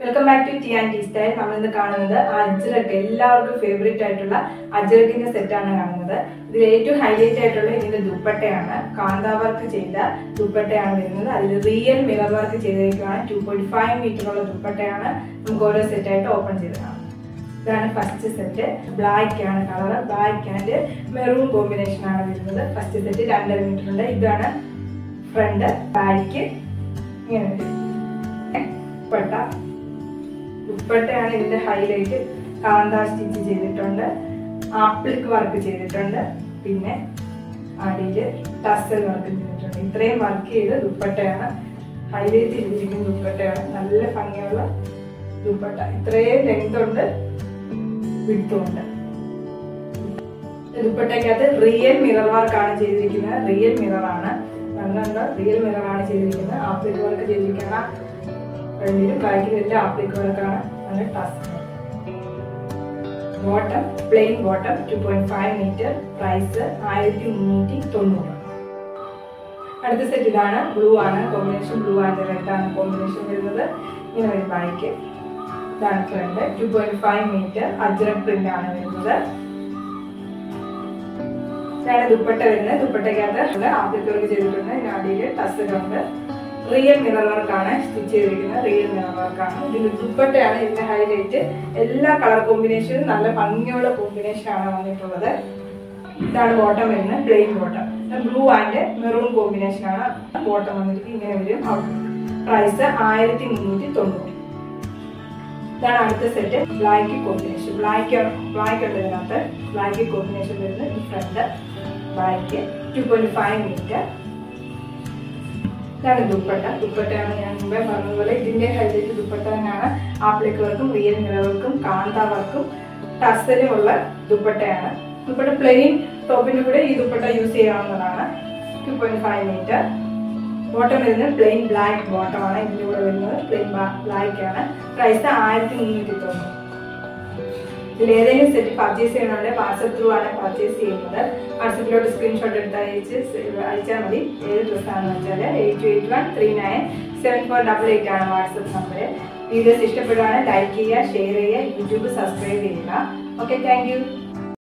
Welcome back to T and T style നമ്മൾ ഇന്ന് കാണുന്നത് അജ്രക്ക് എല്ലാവർക്കും ഫേവറേറ്റ് ആയിട്ടുള്ള അജ്രക്കിന്റെ സെറ്റാണ് കാണുന്നത്. ഇതിൽ ഏറ്റവും ഹൈലൈറ്റ് ആയിട്ടുള്ള ഇതിന്റെ ദുപ്പട്ടയാണ്. കാന്താ വർക്ക് ചെയ്ത ദുപ്പട്ടയാണ് വരുന്നത്. അതിൽ റിയൽ മിറർ വർക്ക് ചെയ്തിരിക്കുകയാണ് ടു പോയിന്റ് ഫൈവ് മീറ്ററുള്ള ദുപ്പട്ടയാണ് നമുക്ക് ഓരോ സെറ്റായിട്ട് ഓപ്പൺ ചെയ്ത് കാണാം. ഇതാണ് ഫസ്റ്റ് സെറ്റ് ബ്ലാക്ക് ആണ് colour black and maroon combination ആണ് വരുന്നത്. ഫസ്റ്റ് സെറ്റ് രണ്ടര മീറ്റർ ഉണ്ട്. ഇതാണ് ഫ്രണ്ട് ബാക്ക് ഇങ്ങനെ ദുപ്പട്ട ദുപ്പട്ടയാണ് ഇതിന്റെ ഹൈലൈറ്റ് കാന്താ സ്റ്റിച്ച് ചെയ്തിട്ടുണ്ട്. ആപ്ലിക് വർക്ക് ചെയ്തിട്ടുണ്ട്. പിന്നെ അടിയിൽ ടസൽ വർക്ക് ചെയ്തിട്ടുണ്ട്. ഇത്രയും വർക്ക് ചെയ്ത് ദുപ്പട്ടയാണ്. ഹൈലൈറ്റ് ചെയ്തിരിക്കുന്ന ദുപ്പട്ടയാണ്. നല്ല ഭംഗിയുള്ള ദുപ്പട്ട. ഇത്രയും ലെങ്ത് ഉണ്ട്. വിട്ടുമുണ്ട് ദുപ്പട്ടയ്ക്കകത്ത് റിയൽ മിറർ വർക്കാണ് ചെയ്തിരിക്കുന്നത്. റിയൽ മിററാണ് നല്ല റിയൽ മിററാണ് ചെയ്തിരിക്കുന്നത്. ആപ്ലിക് വർക്ക് ചെയ്തിരിക്കുന്ന ഫ്രണ്ടിലും ബാക്കിലും എല്ലാം ആപ്ലിക് വർക്കാണ് നല്ല ടസ് bottom plain bottom two point five metre price ആയിരത്തി മുന്നൂറ്റി തൊണ്ണൂറ് അടുത്ത സെറ്റ് ഇതാണ് ബ്ലൂ ആണ് കോമ്പിനേഷൻ ബ്ലൂ ആൻഡ് റെഡ് ആണ് കോമ്പിനേഷൻ വരുന്നത്. ഇങ്ങനെ ഒരു ബൈക്ക് ഇതാണ് front two point five metre ajrak print ആണ് വരുന്നത്. ദുപ്പട്ട വരുന്നത്. ദുപ്പട്ടയ്ക്കകത്ത് ആദ്യത്തെ ചെയ്തിട്ടുണ്ട്. ഇതിന് അടിയിൽ ടസലുണ്ട് റിയൽ മിറർ വർക്കാണ് സ്റ്റിച്ച് ചെയ്തിരിക്കുന്നത്. റിയൽ മിറർ വർക്കാണ് ഇതിന്റെ ദുപ്പട്ടയാണ് ഇതിന്റെ ഹൈലൈറ്റ് എല്ലാ കളർ കോമ്പിനേഷനും നല്ല ഭംഗിയുള്ള കോമ്പിനേഷൻ ആണ് വന്നിട്ടുള്ളത്. ഇതാണ് ബോട്ടം വരുന്നത്. Plain bottom blue and maroon combination ആണ്. ബോട്ടം വന്നിട്ട് ഇങ്ങനെ വരും. പ്രൈസ് ആയിരത്തി മുന്നൂറ്റി തൊണ്ണൂറ് ഇതാണ് അടുത്ത set black combination black black ഉണ്ട് ഇതിനകത്ത്. ബ്ലാക്ക് കോമ്പിനേഷൻ വരുന്നത് front black two point five metre ഇതാണ് ദുപ്പട്ട. ദുപ്പട്ടയാണ് ഞാൻ മുമ്പേ പറഞ്ഞതുപോലെ ഇതിന്റെ ഹൈലൈറ്റ് ദുപ്പട്ട തന്നെയാണ് ആപ്ലിക് വർക്കും റിയൽ നിറവർക്കും കാന്താവർക്കും കാന്ത വർക്കും ടസലും ഉള്ള ദുപ്പട്ടയാണ്. ദുപ്പട്ട പ്ലെയിൻ ടോപ്പിന്റെ കൂടെ ഈ ദുപ്പട്ട യൂസ് ചെയ്യാവുന്നതാണ്. Two point five metre bottom വരുന്നത് പ്ലെയിൻ ബ്ലാക്ക് ബോട്ടം ആണ്. ഇതിന്റെ കൂടെ വരുന്നത് പ്ലെയിൻ ബ്ലാക്ക് ആണ്. പ്രൈസ് ആയിരത്തി മുന്നൂറ്റി തൊണ്ണൂറ്. ഇതിൽ ഏതെങ്കിലും സെറ്റ് പർച്ചേസ് ചെയ്യണമെങ്കിൽ വാട്സപ്പ് ത്രൂ ആണ് പർച്ചേസ് ചെയ്യുന്നത്. വാട്സപ്പിലോട്ട് സ്ക്രീൻഷോട്ട് എടുത്ത് അയച്ച് അയച്ചാൽ മതി. ഏത് ഡ്രസ്സാണെന്ന് വെച്ചാൽ eight two eight one three nine seven four double eight ആണ് വാട്സപ്പ് നമ്പർ വീഡിയോസ് ഇഷ്ടപ്പെടുകയാണെങ്കിൽ ലൈക്ക് ചെയ്യുക ഷെയർ ചെയ്യുക യൂട്യൂബ് സബ്സ്ക്രൈബ് ചെയ്യുക. Okay thank